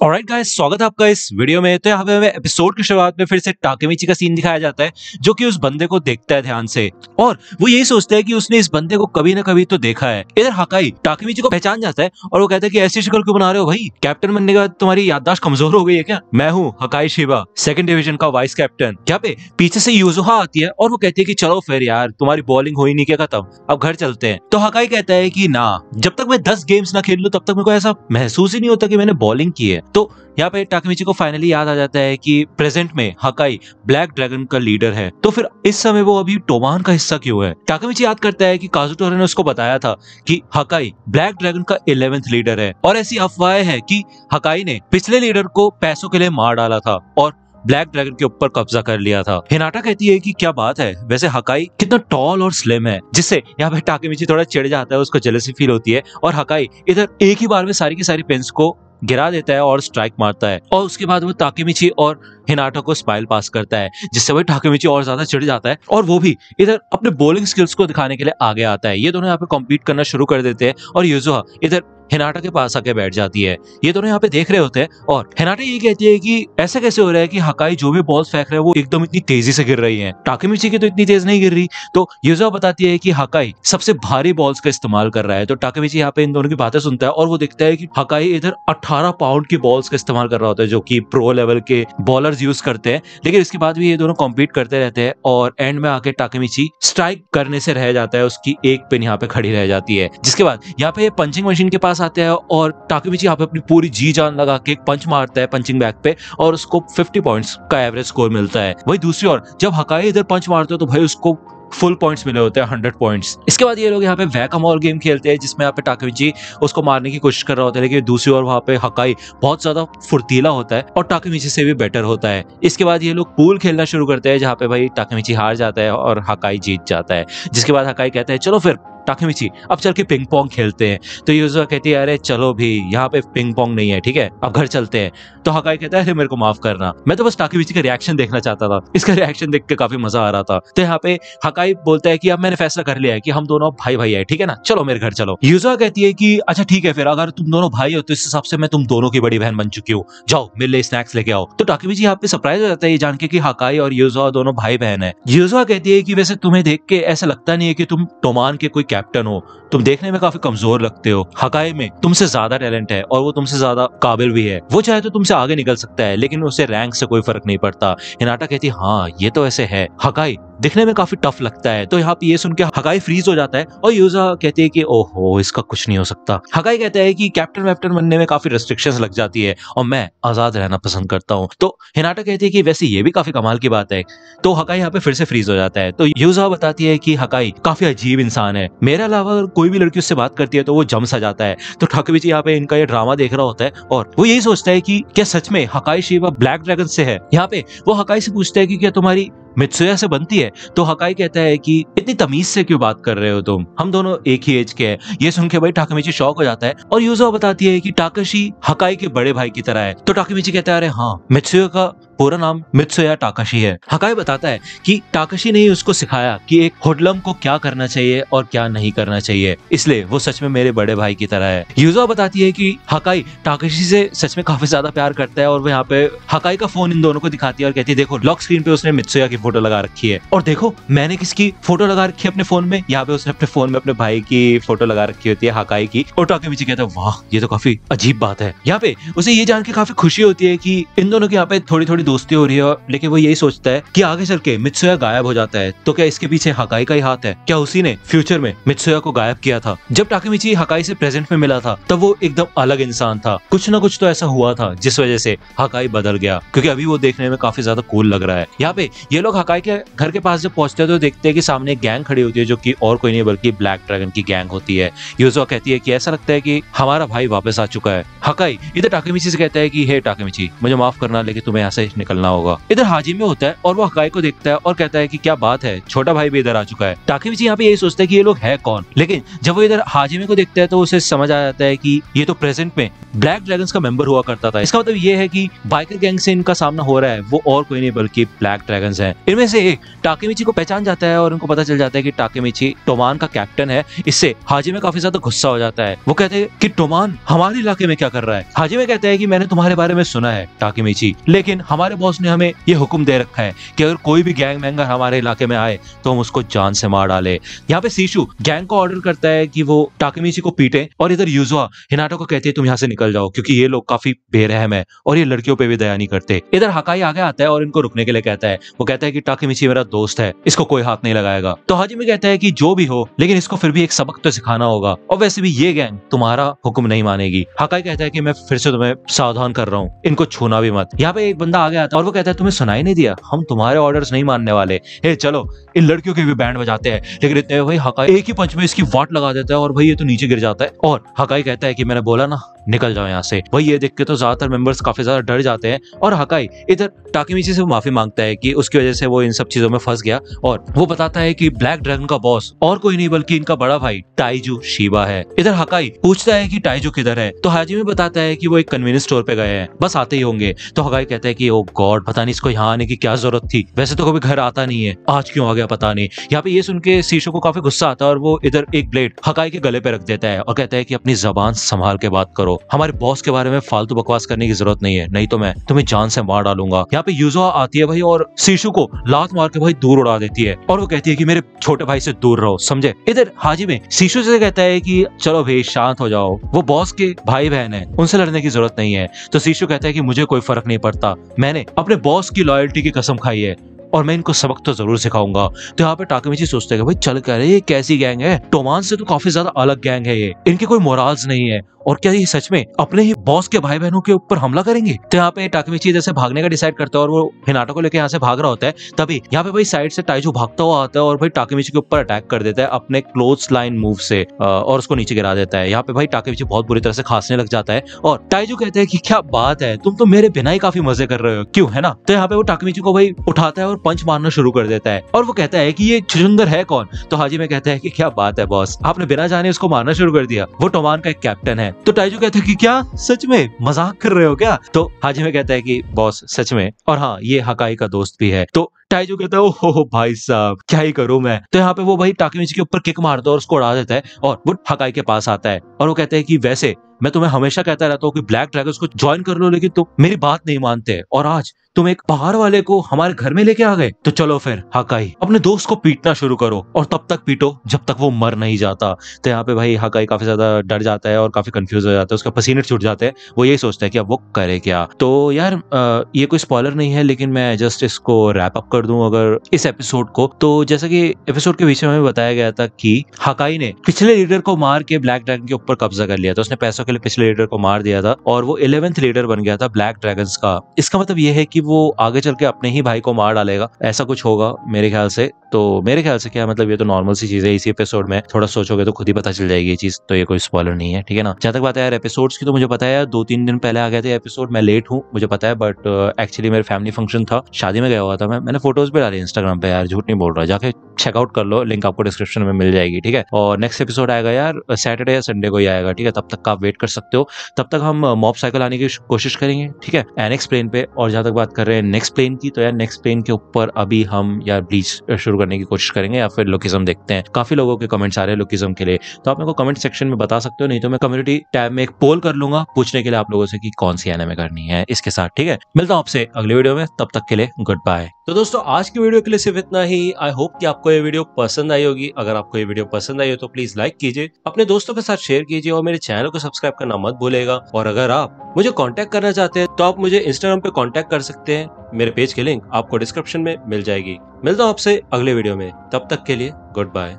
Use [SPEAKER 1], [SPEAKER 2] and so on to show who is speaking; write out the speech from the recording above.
[SPEAKER 1] Alright guys स्वागत है आपका इस वीडियो में। तो यहाँ पे हमें एपिसोड की शुरुआत में फिर से टाकेमिची का सीन दिखाया जाता है, जो कि उस बंदे को देखता है ध्यान से। और वो यही सोचता है कि उसने इस बंदे को कभी ना कभी तो देखा है। इधर हकाई, टाकेमिची को पहचान जाता है और वो कहता है कि ऐसी शिकल क्यों बना रहे हो भाई? कैप्टन बनने के बाद तुम्हारी याददाश्त कमज़ोर हो गई है क्या? मैं हूँ हकाई शिवा सेकंड डिविजन का वाइस कैप्टन यहाँ पे पीछे से यूजुहा आती है और वो कहती है की चलो फिर यार, तुम्हारी बॉलिंग हो ही नहीं क्या खत्म? अब घर चलते हैं। तो हकाई कहता है की ना, जब तक मैं दस गेम्स ना खेल लू, तब तक मेरे को ऐसा महसूस ही नहीं होता की मैंने बॉलिंग की है। तो यहाँ पे टाकमिची को फाइनली याद आ जाता है कि प्रेजेंट में हकाई ब्लैक ड्रैगन का लीडर है। तो फिर इस समय वो अभी टोमान का हिस्सा क्यों है? टाकमिची याद करता है कि काजुटोरे ने उसको बताया था कि हकाई ब्लैक ड्रैगन का इलेवेंथ लीडर है। और ऐसी अफवाहें है कि हकाई ने पिछले लीडर को पैसों के लिए मार डाला था और ब्लैक ड्रैगन के ऊपर कब्जा कर लिया था। हिनाटा कहती है कि क्या बात है? वैसे हकाई कितना टॉल और स्लिम है, जिससे यहाँ पे टाकेमिची थोड़ा चिड़ जाता है, उसको जलसी फील होती है। और हकाई इधर एक ही बार में सारी की सारी पेंस को गिरा देता है और स्ट्राइक मारता है। और उसके बाद वो ताकेमिची और हिनाटा को स्पाइल पास करता है, जिससे वही टाकेमिची और ज़्यादा चिड़ जाता है और वो भी इधर अपने बॉलिंग स्किल्स को दिखाने के लिए आगे आता है। ये दोनों यहाँ पे कॉम्पीट करना शुरू कर देते हैं। और यूजुहा, इधर हिनाटा के पास आके बैठ जाती है। ये दोनों यहाँ पे देख रहे होते हैं और हिनाटा ये कहती है कि ऐसा कैसे हो रहा है कि हकाई जो भी बॉल्स फेंक रहे हैं, वो एकदम इतनी तेज़ी से गिर रही हैं। टाकेमिची की तो इतनी तेज नहीं गिर रही। तो यूजा बताती है कि हकाई सबसे भारी बॉल्स का इस्तेमाल कर रहा है। तो टाकेमिची यहाँ पे इन दोनों की बातें सुनता है और वो देखता है कि हकाई इधर अट्ठारह पाउंड की बॉल्स का इस्तेमाल कर रहा होता है, जो की प्रो लेवल के बॉलर यूज़ करते हैं। लेकिन इसके बाद भी ये दोनों कॉम्पीट करते रहते हैं और एंड में आके टाकेमिची स्ट्राइक करने से रह जाता है। उसकी एक पिन यहाँ पे खड़ी रह जाती है। जिसके बाद यहाँ पे पंचिंग मशीन के पास आते हैं और टाकेमिची यहाँ पे अपनी पूरी जी जान लगा के एक पंच मारता है पंचिंग बैग पे और उसको 50 पॉइंट्स का एवरेज स्कोर मिलता है। वही दूसरी ओर, जब हकाई इधर पंच मारते हो तो भाई उसको फुल पॉइंट्स मिले होते हैं हंड्रेड पॉइंट्स इसके बाद ये लोग यहाँ पे वैकमॉल गेम खेलते हैं, जिसमें यहाँ पे टाकेमिची उसको मारने की कोशिश कर रहा होता है, लेकिन दूसरी ओर वहाँ पे हकाई बहुत ज़्यादा फुर्तीला होता है और टाकेमिची से भी बेटर होता है। इसके बाद ये लोग पूल खेलना शुरू करते हैं, जहाँ पे भाई टाकेमिची हार जाता है और हकाई जीत जाता है। जिसके बाद हकाई कहता है, चलो फिर टाकेमिची अब चल के पिंग पोंग खेलते हैं। तो यूजुआ कहती है, अरे चलो भी, यहाँ पे पिंग पोंग नहीं है, ठीक है? अब घर चलते हैं। तो हकाई कहता है, अरे मेरे को माफ़ करना। मैं तो बस टाकेमिची का रिएक्शन देखना चाहता था। इसका रिएक्शन देख के काफ़ी मज़ा आ रहा था। तो यहाँ पे हकाई बोलता है कि, अब मैंने फैसला कर लिया है कि हम दोनों भाई भाई है, ठीक है ना? चलो मेरे घर चलो। यूजुआ कहती है कि अच्छा ठीक है फिर, अगर तुम दोनों भाई हो तो इस हिसाब से मैं तुम दोनों की बड़ी बहन बन चुकी हूँ। जाओ मेरे लिए स्नैक्स लेके आओ। तो टाकेमिची यहाँ पे सरप्राइज़ हो जाता है, ये जान के कि हकाई और यूजुआ दोनों भाई बहन है। यूजुआ कहती है कि, वैसे तुम्हें देख के ऐसा लगता नहीं है कि तुम टोमान के कोई कैप्टन हो, तुम देखने में काफ़ी कमज़ोर लगते हो। हकाई में तुमसे ज़्यादा टैलेंट है और वो तुमसे ज़्यादा काबिल भी है। वो चाहे तो तुमसे आगे निकल सकता है, लेकिन उसे रैंक से कोई फ़र्क नहीं पड़ता। हिनाटा कहती हाँ ये तो ऐसे है। हकाई दिखने में काफ़ी टफ लगता है। तो यहाँ पे ये सुन के हकाई फ्रीज हो जाता है और यूजा कहती है कि, ओहो, इसका कुछ नहीं हो सकता। हकाई कहता है कि कैप्टन वैप्टन बनने में काफ़ी रेस्ट्रिक्शंस लग जाती है और मैं आज़ाद रहना पसंद करता हूँ। तो हिनाटा कहती है कि वैसे ये भी काफ़ी कमाल की बात है। तो हकाई यहाँ पे फिर से फ्रीज हो जाता है। तो यूजा बताती है कि हकाई काफ़ी अजीब इंसान है। मेरे अलावा अगर कोई भी लड़की उससे बात करती है तो वो जम सा जाता है। तो ठाकुर यहाँ पे इनका ये ड्रामा देख रहा होता है और वो यही सोचता है कि क्या सच में हकाई शिवा ब्लैक ड्रैगन से है? यहाँ पे वो हकाई से पूछता है कि क्या तुम्हारी मित्सुया से बनती है तो हकाई कहता है कि, इतनी तमीज से क्यों बात कर रहे हो तुम? हम दोनों एक ही एज के हैं। ये सुन के भाई टाकमिची शौक हो जाता है और यूजो बताती है कि टाकशी हकाई के बड़े भाई की तरह है। तो टाकमिची कहता है, अरे हाँ मित्सुया का पूरा नाम मित्सुया टाकाशी है। हकाई बताता है कि टाकाशी ने ही उसको सिखाया कि एक होडलम को क्या करना चाहिए और क्या नहीं करना चाहिए। इसलिए वो सच में मेरे बड़े भाई की तरह है। यूजा बताती है कि हकाई टाकाशी से सच में काफ़ी ज़्यादा प्यार करता है और वो यहाँ पे हकाई का फ़ोन इन दोनों को दिखाती है और कहती है, देखो लॉक स्क्रीन पे उसने मित्सुया की फ़ोटो लगा रखी है। और देखो, मैंने किसकी फ़ोटो लगा रखी है अपने फ़ोन में? यहाँ पे उसने अपने फ़ोन में अपने भाई की फ़ोटो लगा रखी होती है, हकाई की। और टाके पीछे कहता है, वाह, ये तो काफ़ी अजीब बात है। यहाँ पे उसे ये जान के काफ़ी खुशी होती है कि इन दोनों की यहाँ पे थोड़ी थोड़ी दोस्ती हो रही है, लेकिन वो यही सोचता है कि आगे चल के मित्सुया गायब हो जाता है। तो क्या इसके पीछे हकाई का ही हाथ है? क्या उसी ने फ्यूचर में मित्सुया को गायब किया था? जब टाकेमिची हकाई से प्रेजेंट में मिला था, तब वो एकदम अलग इंसान था। कुछ ना कुछ तो ऐसा हुआ था, जिस वजह से हकाई बदल गया। क्योंकि अभी वो देखने में काफ़ी ज़्यादा कूल लग रहा है। यहाँ पे ये लोग हकाई के घर के पास जब पहुँचते हैं तो देखते हैं कि सामने गैंग खड़ी होती है, जो कि और कोई नहीं, बल्कि ब्लैक ड्रैगन की गैंग होती है। यूजो कहती है कि ऐसा लगता है कि हमारा भाई वापस आ चुका है। हकाई, इधर टाकेमिची से कहता है कि, हे टाकेमिची मुझे माफ़ करना, लेकिन तुम्हें यहाँ से निकलना होगा। इधर हाजी में होता है और वो हकाई को देखता है और कहता है कि क्या बात है, छोटा भाई भी इधर आ चुका है। टाकिमिची यहाँ पे यही सोचता है कि ये लोग है कौन? लेकिन जब वो इधर हाजिमे को देखता है तो उसे समझ आ जाता है कि ये तो प्रेजेंट में ब्लैक ड्रैगन का मेंबर हुआ करता था। इसका मतलब ये है कि बाइकर गैंग से इनका सामना हो रहा है। वो और कोई नहीं बल्कि ब्लैक ड्रैगन है। इनमें से एक टाकेमिची को पहचान जाता है और उनको पता चल जाता है कि टाकेमिची टोमान का कैप्टन है। इससे हाजी में काफ़ी ज़्यादा गुस्सा हो जाता है। वो कहते हैं कि, टोमान, हमारे इलाके में क्या कर रहा है? हाजी में कहते हैं कि, मैंने तुम्हारे बारे में सुना है टाकेमिची लेकिन हमारे बॉस ने हमें ये हुक्म दे रखा है कि अगर कोई भी गैंग मैंगर हमारे इलाके में आए तो हम उसको जान से मार डाले। यहाँ पे सीशु गैंग को ऑर्डर करता है कि वो टाकेमिची को पीटे और इधर यूजुआ, हिनाटो को कहते हैं, तुम यहाँ से निकल जाओ, क्योंकि ये लोग काफ़ी बेरहम है और ये लड़कियों पे भी दया नहीं करते। इधर हकाई आगे आता है और इनको रुकने के लिए कहता है। वो कहता है कि टाकेमिची मेरा दोस्त है, इसको कोई हाथ नहीं लगाएगा। तो हाजी में कहता है कि जो भी हो, लेकिन इसको फिर भी एक सबक तो सिखाना होगा। और वैसे भी ये गैंग तुम्हारा हुक्म नहीं मानेगी। हकाई कहता है कि मैं फिर से तुम्हें सावधान कर रहा हूँ, इनको छूना भी मत। यहाँ पे एक बंदा आगे आता और वो कहता है, तुम्हें सुनाई नहीं दिया? हम तुम्हारे ऑर्डर्स नहीं मानने वाले। हे, चलो, इन लड़कियों के भी बैंड बजाते हैं। लेकिन इतने भाई हकाई, एक ही पंच में इसकी वाट लगा देता है और भाई ये तो नीचे गिर जाता है। और हकाई कहता है कि मैंने बोला ना निकल जाओ यहाँ से। वही ये देख के तो ज़्यादातर मेंबर्स काफ़ी ज़्यादा डर जाते हैं। और हकाई, इधर टाकीमीची से माफ़ी माँगता है कि उसकी वजह से वो इन सब चीज़ों में फंस गया। और वो बताता है कि ब्लैक ड्रैगन का बॉस और कोई नहीं, बल्कि इनका बड़ा भाई टाइजू शिवा है। इधर हकाई पूछता है कि टाइजू किधर है? तो हाजी में बताता है कि वो एक कन्वीनियंस स्टोर पे गए हैं। बस आते ही होंगे। तो हकाई कहता है कि ओ गॉड पता नहीं इसको यहाँ आने की क्या ज़रूरत थी। वैसे तो कभी घर आता नहीं है। आज क्यों आ गया पता नहीं। यहाँ पे ये सुन के शीशो को काफ़ी गुस्सा आता है और वो इधर एक ब्लेड हकाई के गले पे रख देता है और कहता है कि अपनी जबान संभाल के बात करो। हमारे बॉस के बारे में फालतू बकवास करने की ज़रूरत नहीं है। नहीं तो मैं तुम्हें जान से मार डालूँगा। यहाँ पे यूजो आती है भाई और शीशु को लात मार के भाई दूर उड़ा देती है और वो कहती है की मेरे छोटे भाई से दूर रहो, समझे? इधर हाजी में शीशु से कहता है की, चलो भाई, शांत हो जाओ। वो बॉस के भाई बहन है, उनसे लड़ने की ज़रूरत नहीं है। तो शीशु कहता है की, मुझे कोई फ़र्क नहीं पड़ता। मैंने अपने बॉस की लॉयल्टी की कसम खाई है और मैं इनको सबक तो ज़रूर सिखाऊँगा। तो यहाँ पे टाकमिची सोचते हैं भाई, चल कर, ये कैसी गैंग है? टोमान से तो काफ़ी ज़्यादा अलग गैंग है ये। इनके कोई मोराल्स नहीं है। और क्या ये सच में अपने ही बॉस के भाई बहनों के ऊपर हमला करेंगे? तो यहाँ पे टाकमिची जैसे भागने का डिसाइड करता है और वो हिनाटो को लेकर यहाँ से भाग रहा होता है। तभी यहाँ पे भाई साइड से टाइजू भागता हुआ आता है और भाई टाकमिची के ऊपर अटैक कर देता है अपने क्लोज लाइन मूव से और उसको नीचे गिरा देता है। यहाँ पे भाई टाकमिची बहुत बुरी तरह से खांसने लग जाता है और टाइजू कहते हैं कि क्या बात है, तुम तो मेरे बिना ही काफ़ी मज़े कर रहे हो, क्यों, है ना? तो यहाँ पे वो टाकमिची को भाई उठाता है और पंच मारना शुरू कर देता है और वो कहता है कि ये छुचुंदर है कौन? तो हाजी में कहता है कि क्या बात है बॉस आपने बिना जाने उसको मारना शुरू कर दिया। वो टोमान का एक कैप्टन है। तो टाइजू कहता है कि क्या? सच में? मज़ाक कर रहे हो क्या? तो हाजी में कहता है कि, बॉस, सच में। और हाँ ये हकाई का दोस्त भी है। तो टाइजो कहता है, ओहो भाई साहब, क्या ही करूँ मैं? तो यहाँ पे वो भाई टाकेमिची के ऊपर किक मारता है और उसको उड़ा देता है और वो हकाई के पास आता है। और वो कहते हैं कि, वैसे मैं तुम्हें हमेशा कहता रहता हूँ कि ब्लैक ड्रैगन को ज्वाइन कर लो लेकिन तुम मेरी बात नहीं मानते। और आज तुम एक पहाड़ वाले को हमारे घर में लेके आ गए। तो चलो फिर हकाई। अपने दोस्त को पीटना शुरू करो और तब तक पीटो जब तक वो मर नहीं जाता। तो यहाँ पे भाई हकाई काफ़ी ज़्यादा डर जाता है और काफ़ी कंफ्यूज हो जाता है उसका पसीने छूट जाते हैं। वो यही सोचता है कि अब वो करे क्या? तो यार आ, ये कोई स्पॉलर नहीं है लेकिन मैं जस्ट इसको रैप अप कर दूँ अगर इस एपिसोड को। तो जैसा कि एपिसोड के बीच में बताया गया था कि हकाई ने पिछले लीडर को मार के ब्लैक ड्रैगन के ऊपर कब्जा कर लिया था। उसने पैसों के लिए पिछले लीडर को मार दिया था और वो इलेवेंथ लीडर बन गया था ब्लैक ड्रैगन का। इसका मतलब ये है कि वो आगे चल के अपने ही भाई को मार डालेगा। ऐसा कुछ होगा मेरे ख्याल से। तो मेरे ख्याल से क्या मतलब ये तो नॉर्मल सी चीज़ है। इसी एपिसोड में थोड़ा सोचोगे तो खुद ही पता चल जाएगी ये चीज़। तो ये कोई स्पॉलर नहीं है, ठीक है ना? जहाँ तक बात है यार एपिसोड्स की तो मुझे पता है दो तीन दिन पहले आ गए थे एपिसोड मैं लेट हूँ, मुझे पता है बट एक्चुअली मेरे फैमिली फ़ंक्शन था। शादी में गया हुआ था मैं। मैंने फ़ोटोज़ भी डाले इंस्टाग्राम पे, यार, झूठ नहीं बोल रहा, जाके चेकआउट कर लो लिंक आपको डिस्क्रिप्शन में मिल जाएगी, ठीक है? और नेक्स्ट एपिसोड आएगा यार सैटरडे या संडे को ही आएगा, ठीक है? तब तक आप वेट कर सकते हो। तब तक हम मॉप साइकिल आने की कोशिश करेंगे, ठीक है? एनेक्स प्लेन पे, और जहाँ तक बात कर रहे हैं नेक्स्ट प्लेन की तो यार नेक्स्ट प्लेन के ऊपर अभी हम, यार ब्लीच शुरू करने की कोशिश करेंगे, या फिर लोकिज्म देखते हैं। काफ़ी लोगों के कमेंट्स आ रहे हैं लोकिज्म के लिए। तो आप मेरे को कमेंट सेक्शन में बता सकते हो, नहीं तो मैं कम्युनिटी टैब में एक पोल कर लूँगा, पूछने के लिए आप लोगों से कि कौन सी एनिमे करनी है इसके साथ, ठीक है? मिलता हूँ आपसे अगले वीडियो में, तब तक के लिए गुड बाय तो दोस्तों, आज की वीडियो के लिए सिर्फ़ इतना ही। आई होप कि आपको ये वीडियो पसंद आई होगी, अगर आपको ये वीडियो पसंद आई हो तो प्लीज़ लाइक कीजिए, अपने दोस्तों के साथ शेयर कीजिए और मेरे चैनल को सब्सक्राइब करना मत भूलेगा। और अगर आप मुझे कॉन्टेक्ट करना चाहते हैं तो आप मुझे इंस्टाग्राम पे कॉन्टेक्ट कर सकते हैं। मेरे पेज के लिंक आपको डिस्क्रिप्शन में मिल जाएगी। मिलता हूँ आपसे अगले वीडियो में। तब तक के लिए गुड बाय